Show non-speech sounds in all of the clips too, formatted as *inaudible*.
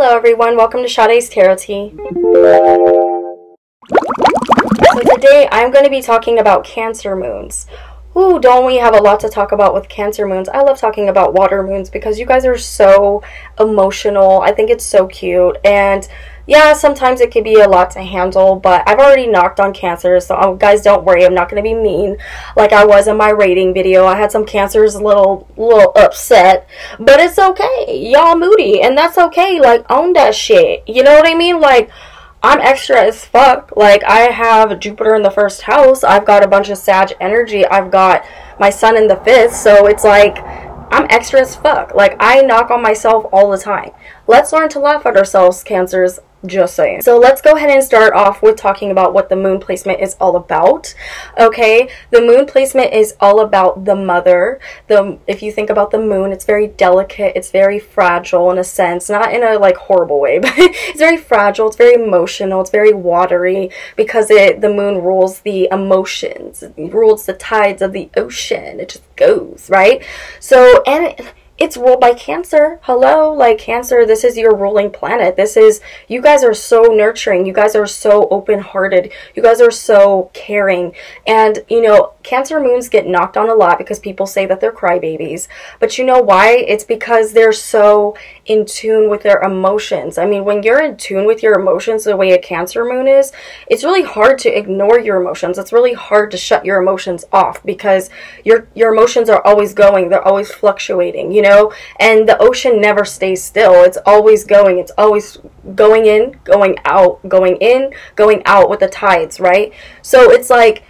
Hello everyone, welcome to Sade's Tarot Tea. So today I'm going to be talking about Cancer moons. Ooh, don't we have a lot to talk about with Cancer moons? I love talking about water moons because you guys are so emotional. I think it's so cute and yeah, sometimes it can be a lot to handle, but I've already knocked on cancers, so oh, guys don't worry, I'm not going to be mean like I was in my rating video. I had some cancers a little, little upset, but it's okay. Y'all moody, and that's okay. Like, own that shit. You know what I mean? Like, I'm extra as fuck. Like, I have Jupiter in the first house. I've got a bunch of Sag energy. I've got my sun in the fifth, so it's like, I'm extra as fuck. Like, I knock on myself all the time. Let's learn to laugh at ourselves, cancers. Just saying. So let's go ahead and start off with talking about what the moon placement is all about. Okay, the moon placement is all about the mother. The if you think about the moon, it's very delicate, it's very fragile in a sense, not in a like horrible way, *laughs* but it's very fragile, it's very emotional, it's very watery because it the moon rules the emotions, it rules the tides of the ocean. It just goes, right? So and it's ruled by Cancer. Hello, like Cancer, this is your ruling planet. This is, you guys are so nurturing. You guys are so open hearted. You guys are so caring. And, you know, Cancer moons get knocked on a lot because people say that they're crybabies. But you know why? It's because they're so in tune with their emotions. I mean, when you're in tune with your emotions the way a Cancer moon is, it's really hard to ignore your emotions. It's really hard to shut your emotions off because your, your emotions are always going. They're always fluctuating, you know? Know, and the ocean never stays still. It's always going. It's always going in, going out, going in, going out with the tides, right? So it's like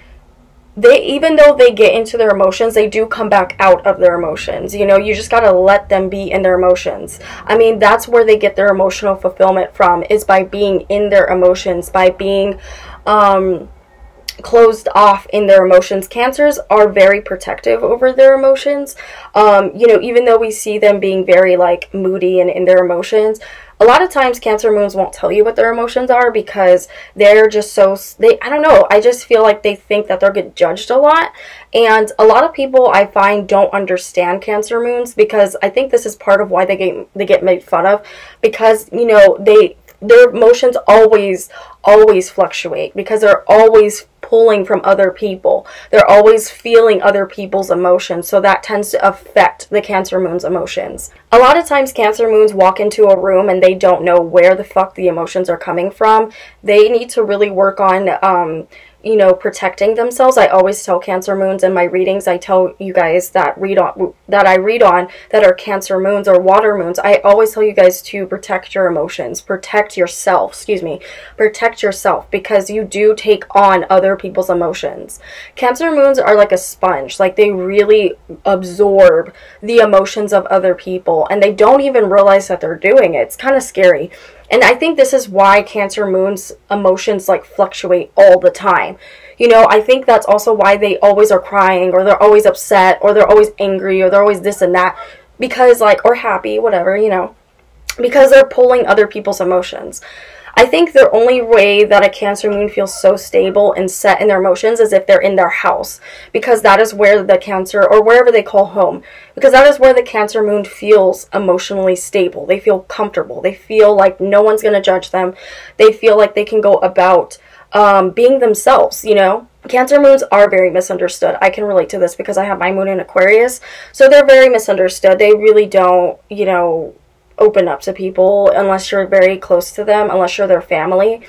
they even though they get into their emotions, they do come back out of their emotions. You know, you just got to let them be in their emotions. I mean, that's where they get their emotional fulfillment from is by being in their emotions, by being um closed off in their emotions. Cancers are very protective over their emotions. Um, you know, even though we see them being very like moody and in their emotions, a lot of times cancer moons won't tell you what their emotions are because they're just so they i don't know i just feel like they think that they're get judged a lot and a lot of people i find don't understand cancer moons because i think this is part of why they get they get made fun of because you know they their emotions always always fluctuate because they're always pulling from other people. They're always feeling other people's emotions, so that tends to affect the Cancer Moon's emotions. A lot of times, Cancer Moons walk into a room and they don't know where the fuck the emotions are coming from. They need to really work on um, you know, protecting themselves. I always tell Cancer moons in my readings. I tell you guys that read on that I read on that are Cancer moons or water moons. I always tell you guys to protect your emotions, protect yourself. Excuse me, protect yourself because you do take on other people's emotions. Cancer moons are like a sponge. Like they really absorb the emotions of other people, and they don't even realize that they're doing it. It's kind of scary. And I think this is why Cancer Moon's emotions like fluctuate all the time. You know, I think that's also why they always are crying or they're always upset or they're always angry or they're always this and that because like or happy, whatever, you know. Because they're pulling other people's emotions. I think the only way that a Cancer moon feels so stable and set in their emotions is if they're in their house, because that is where the Cancer, or wherever they call home, because that is where the Cancer moon feels emotionally stable. They feel comfortable. They feel like no one's going to judge them. They feel like they can go about um, being themselves, you know? Cancer moons are very misunderstood. I can relate to this because I have my moon in Aquarius. So they're very misunderstood. They really don't, you know, open up to people unless you're very close to them, unless you're their family.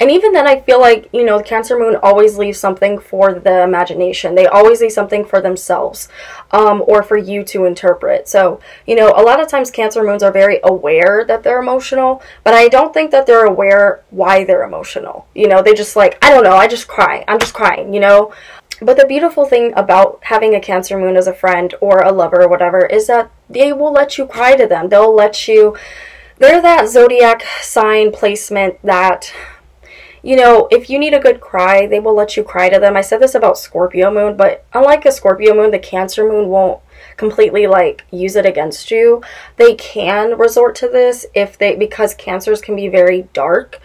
And even then, I feel like, you know, the Cancer Moon always leaves something for the imagination. They always leave something for themselves um, or for you to interpret. So, you know, a lot of times Cancer Moons are very aware that they're emotional, but I don't think that they're aware why they're emotional. You know, they just like, I don't know, I just cry. I'm just crying, you know? But the beautiful thing about having a Cancer Moon as a friend or a lover or whatever is that they will let you cry to them. They'll let you. They're that zodiac sign placement that, you know, if you need a good cry, they will let you cry to them. I said this about Scorpio Moon, but unlike a Scorpio Moon, the Cancer Moon won't completely like use it against you. They can resort to this if they because cancers can be very dark.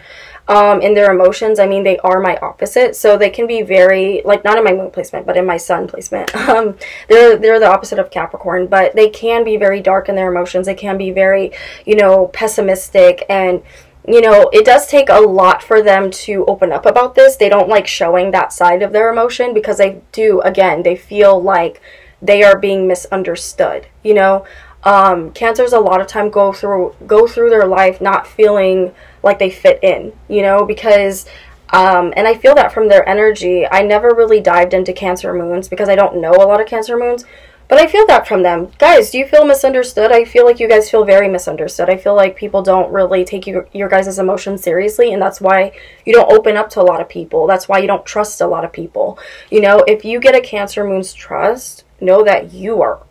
Um, in their emotions. I mean, they are my opposite, so they can be very like not in my moon placement, but in my sun placement. *laughs* Um, they're they're the opposite of Capricorn, but they can be very dark in their emotions. They can be very, you know, pessimistic and you know, it does take a lot for them to open up about this. They don't like showing that side of their emotion because they do, again, they feel like they are being misunderstood, you know? Um, cancers a lot of time go through go through their life not feeling like they fit in, you know, because um, and I feel that from their energy. I never really dived into Cancer moons because I don't know a lot of Cancer moons, but I feel that from them. Guys, do you feel misunderstood? I feel like you guys feel very misunderstood. I feel like people don't really take you, your guys' emotions seriously, and that's why you don't open up to a lot of people. That's why you don't trust a lot of people. You know, if you get a Cancer moon's trust, know that you are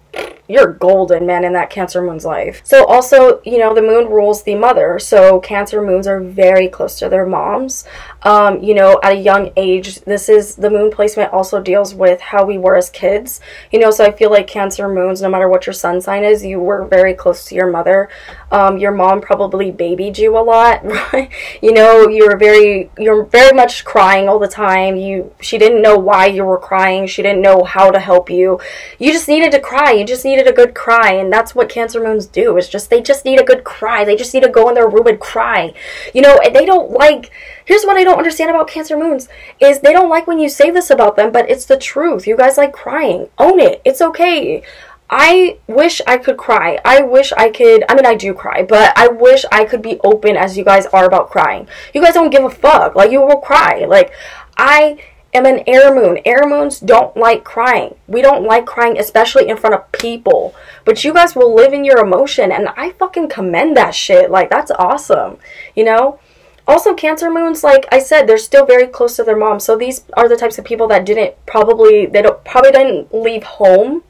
you're golden, man, in that Cancer moon's life. So also, you know, the moon rules the mother. So Cancer moons are very close to their moms. Um, you know, at a young age, this is the moon placement also deals with how we were as kids. You know, so I feel like Cancer moons, no matter what your sun sign is, you were very close to your mother. Um, your mom probably babied you a lot, *laughs* right? You know, you were very, you're very much crying all the time. You, she didn't know why you were crying. She didn't know how to help you. You just needed to cry. You just needed a good cry, and that's what Cancer moons do. It's just they just need a good cry. They just need to go in their room and cry. You know, and they don't like. Here's what I don't understand about Cancer moons is they don't like when you say this about them, but it's the truth. You guys like crying. Own it. It's okay. I wish I could cry. I wish I could. I mean, I do cry, but I wish I could be open as you guys are about crying. You guys don't give a fuck. Like, you will cry. Like, I am an air moon. Air moons don't like crying. We don't like crying, especially in front of people. But you guys will live in your emotion, and I fucking commend that shit. Like, that's awesome. You know? Also, Cancer moons, like I said, they're still very close to their mom. So these are the types of people that didn't probably, they don't, probably didn't leave home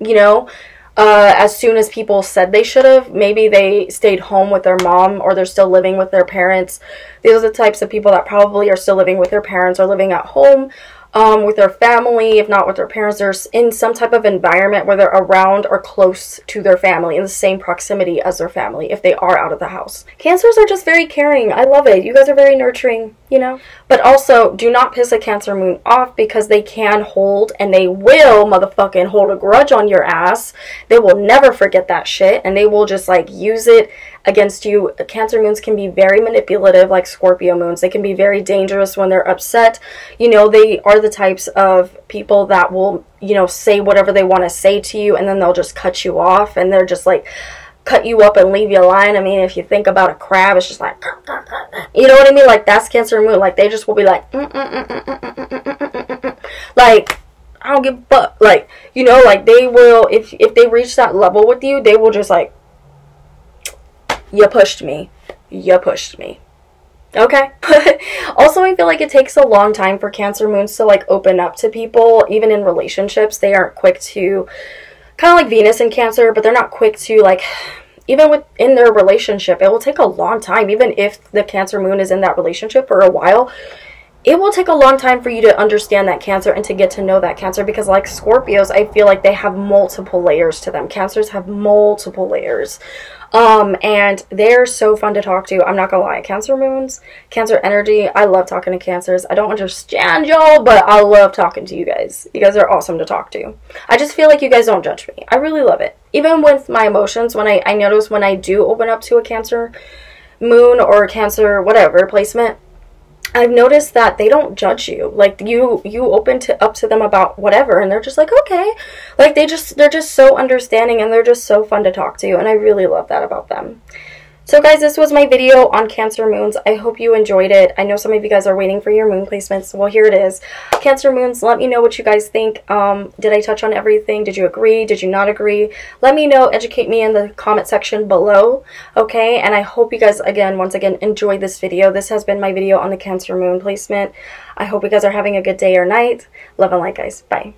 you know, uh, as soon as people said they should have. Maybe they stayed home with their mom or they're still living with their parents. These are the types of people that probably are still living with their parents or living at home um, with their family, if not with their parents. They're in some type of environment where they're around or close to their family, in the same proximity as their family if they are out of the house. Cancers are just very caring. I love it. You guys are very nurturing, you know? But also, do not piss a Cancer moon off because they can hold and they will motherfucking hold a grudge on your ass. They will never forget that shit and they will just like use it against you. Cancer moons can be very manipulative, like Scorpio moons. They can be very dangerous when they're upset. You know, they are the types of people that will, you know, say whatever they want to say to you and then they'll just cut you off and they're just like, cut you up and leave you alone. I mean, if you think about a crab, it's just like, you know what I mean? Like, that's Cancer moon. Like, they just will be like, like, I don't give a fuck. Like, you know, like, they will, if, if they reach that level with you, they will just, like, you pushed me. You pushed me. Okay. *laughs* also, I feel like it takes a long time for Cancer moons to like open up to people, even in relationships. They aren't quick to, kind of like Venus in Cancer, but they're not quick to like, *sighs* even within their relationship, it will take a long time. Even if the Cancer moon is in that relationship for a while, it will take a long time for you to understand that cancer and to get to know that cancer because like scorpios i feel like they have multiple layers to them cancers have multiple layers um, and they're so fun to talk to. I'm not gonna lie. Cancer moons, Cancer energy. I love talking to cancers. I don't understand y'all, but I love talking to you guys. You guys are awesome to talk to. I just feel like you guys don't judge me. I really love it. Even with my emotions, when I, I notice when I do open up to a Cancer moon or Cancer whatever placement, I've noticed that they don't judge you. Like you you open to up to them about whatever and they're just like, "Okay." Like they just they're just so understanding and they're just so fun to talk to and I really love that about them. So guys, this was my video on Cancer Moons. I hope you enjoyed it. I know some of you guys are waiting for your moon placements. Well, here it is. Cancer Moons, let me know what you guys think. Um, did I touch on everything? Did you agree? Did you not agree? Let me know. Educate me in the comment section below. Okay, and I hope you guys, again, once again, enjoyed this video. This has been my video on the Cancer Moon placement. I hope you guys are having a good day or night. Love and light, guys. Bye.